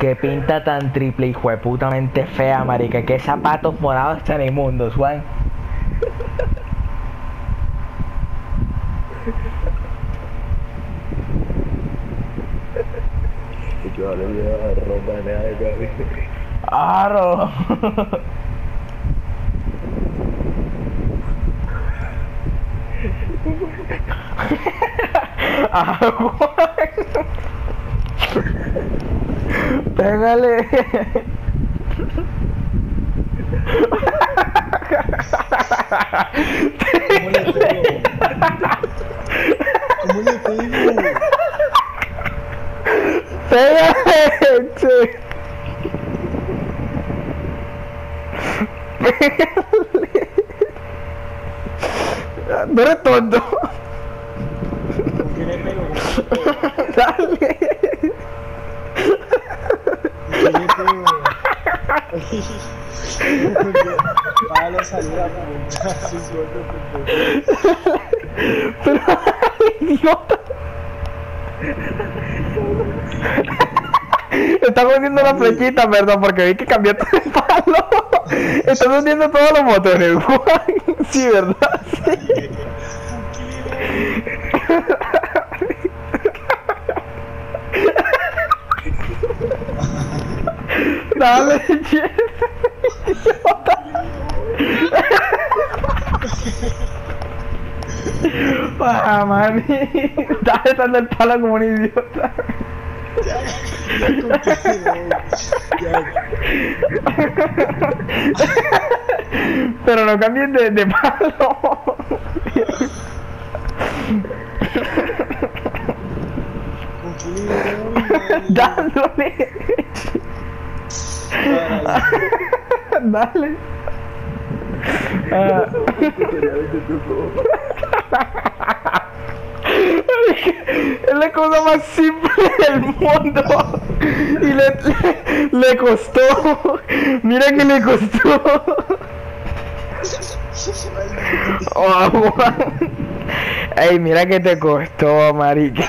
Qué pinta tan triple y putamente fea, marica. Qué zapatos morados tan inmundos, Juan. Yo le voy a ropa de ¡Aro! ¡Ah, Juan! ¡Pégale! ¿Cómo le pego? ¿Cómo le pego? ¡Pégale! che. ¡Pégale! No eres tonto. ¿Con qué le pego? ¿Con qué le pego? Dale. Suerte, Pero, idiota. Estás hundiendo la flechita, perdón, porque vi que cambiaste de palo. Estás hundiendo todos los Juan. Sí, ¿verdad? Dale. Ah, mami. Estás echando el palo como un idiota. Pero no cambies de, de palo. Dándole. Dale. Ah. Es la cosa más simple del mundo. Y le, le, costó. Mira que le costó. Oh. Ey, mira que te costó, marica.